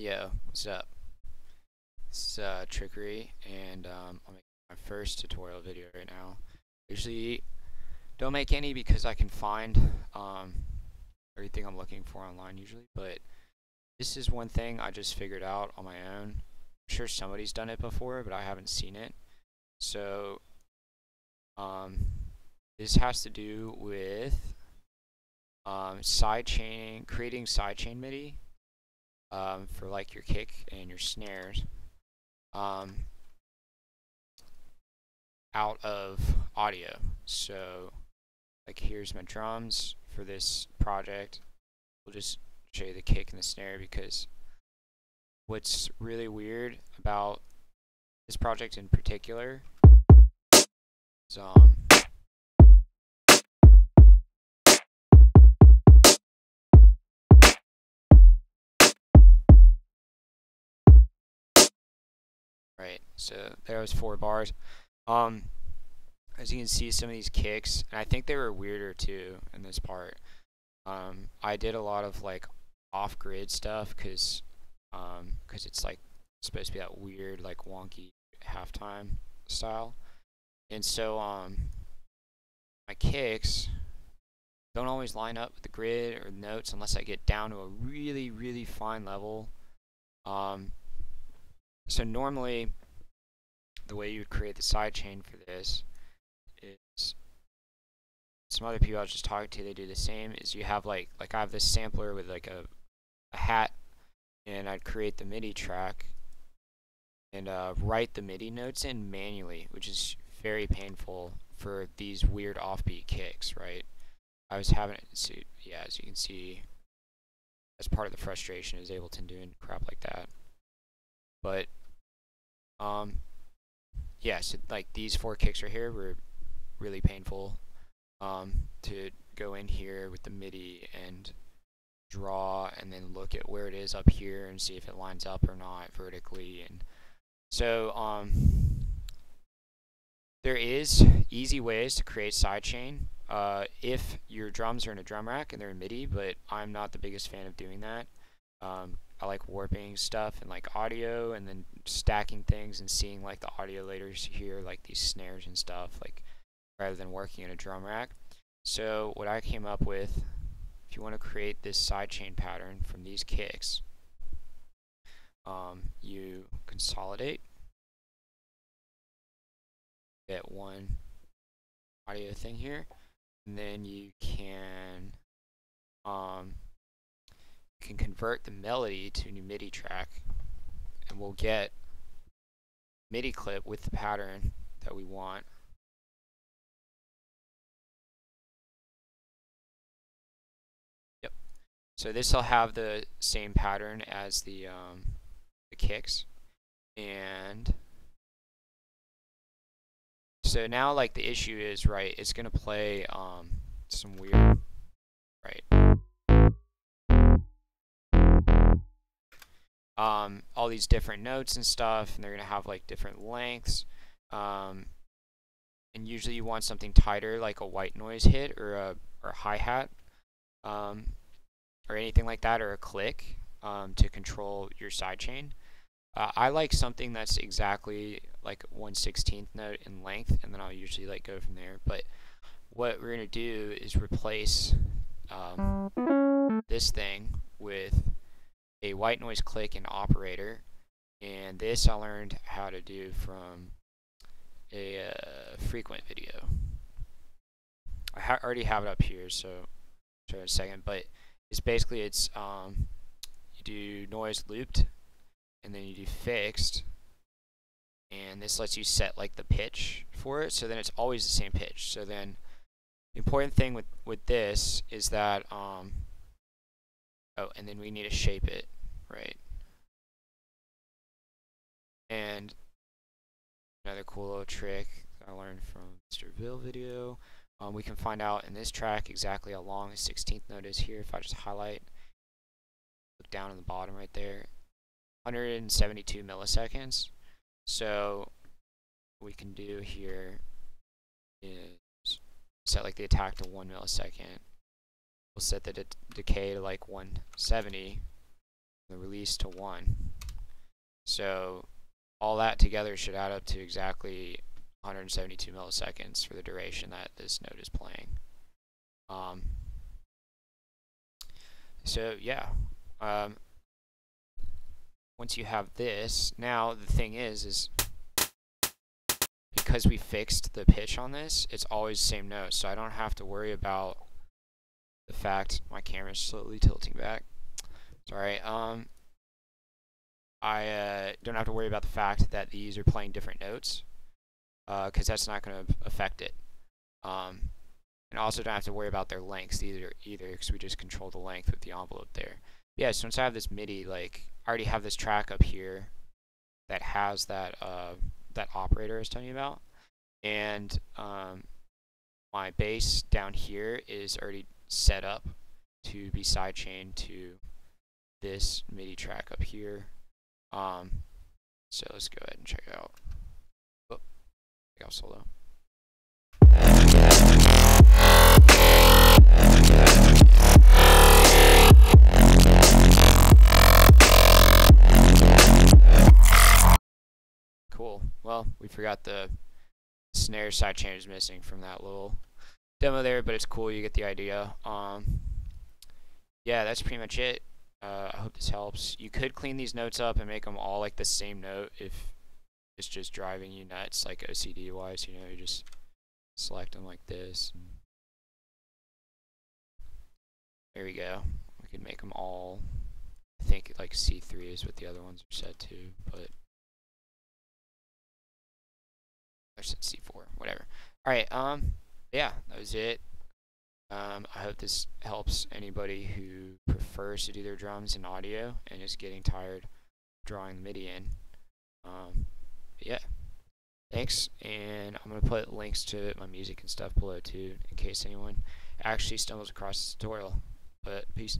Yo, what's up? This is uh, Trikeri, and um, I'm making my first tutorial video right now. Usually, don't make any because I can find um, everything I'm looking for online usually, but this is one thing I just figured out on my own. I'm sure somebody's done it before, but I haven't seen it. So, um, this has to do with um, sidechain, creating sidechain MIDI um, for like your kick and your snares um, out of audio. So like here's my drums for this project. We'll just show you the kick and the snare because what's really weird about this project in particular is um so there was four bars. Um, as you can see, some of these kicks, and I think they were weirder too in this part. Um, I did a lot of like off-grid stuff because um, cause it's like supposed to be that weird, like wonky halftime style. And so um, my kicks don't always line up with the grid or notes unless I get down to a really, really fine level. Um, so normally, the way you would create the sidechain for this is some other people I was just talking to. They do the same. Is you have like like I have this sampler with like a a hat, and I'd create the MIDI track and uh, write the MIDI notes in manually, which is very painful for these weird offbeat kicks, right? I was having it, see, yeah, as you can see, as part of the frustration is Ableton doing crap like that. But yeah, so like these four kicks right here were really painful um, to go in here with the MIDI and draw and then look at where it is up here and see if it lines up or not vertically and so um, there is easy ways to create sidechain uh, if your drums are in a drum rack and they're in MIDI but I'm not the biggest fan of doing that um, I like warping stuff and like audio and then stacking things and seeing like the audio later here like these snares and stuff like rather than working in a drum rack. So what I came up with if you want to create this sidechain pattern from these kicks um, you consolidate get one audio thing here and then you can um, can convert the melody to a new MIDI track and we'll get MIDI clip with the pattern that we want. Yep. So this will have the same pattern as the um, the kicks, and so now like the issue is right, it's gonna play um, some weird right. Um, all these different notes and stuff, and they're going to have like different lengths. Um, and usually you want something tighter, like a white noise hit or a or hi-hat, um, or anything like that, or a click um, to control your sidechain. Uh, I like something that's exactly like 1 16th note in length, and then I'll usually like go from there. But what we're going to do is replace um, this thing with a white noise click and operator and this I learned how to do from a uh, frequent video. I ha already have it up here so I'll show in a second but it's basically it's um, you do noise looped and then you do fixed and this lets you set like the pitch for it so then it's always the same pitch so then the important thing with with this is that um, Oh, and then we need to shape it, right? And another cool little trick I learned from Mr. Bill video. Um, we can find out in this track exactly how long the 16th note is here. If I just highlight, look down in the bottom right there, 172 milliseconds. So we can do here is set like the attack to one millisecond we'll set the de decay to like 170 the release to 1. So all that together should add up to exactly 172 milliseconds for the duration that this node is playing. Um, so yeah, um, once you have this, now the thing is, is because we fixed the pitch on this, it's always the same note, so I don't have to worry about the fact my camera's slowly tilting back. Sorry. Um, I uh, don't have to worry about the fact that these are playing different notes because uh, that's not going to affect it. Um, and also don't have to worry about their lengths either either because we just control the length with the envelope there. Yeah, so once I have this MIDI, like I already have this track up here that has that uh, that operator I was telling you about, and um, my bass down here is already set up to be sidechained to this MIDI track up here. Um, so let's go ahead and check it out. Oh, check out solo. Cool. Well, we forgot the snare sidechain is missing from that little demo there, but it's cool. You get the idea. Um, yeah, that's pretty much it. Uh, I hope this helps. You could clean these notes up and make them all like the same note if it's just driving you nuts, like OCD wise. You know, you just select them like this. There we go. We can make them all. I think like C3 is what the other ones are set to, but I said C4, whatever. All right. Um. Yeah, that was it. Um, I hope this helps anybody who prefers to do their drums in audio and is getting tired drawing the MIDI in. Um, yeah, thanks, and I'm going to put links to my music and stuff below too in case anyone actually stumbles across this tutorial. But peace.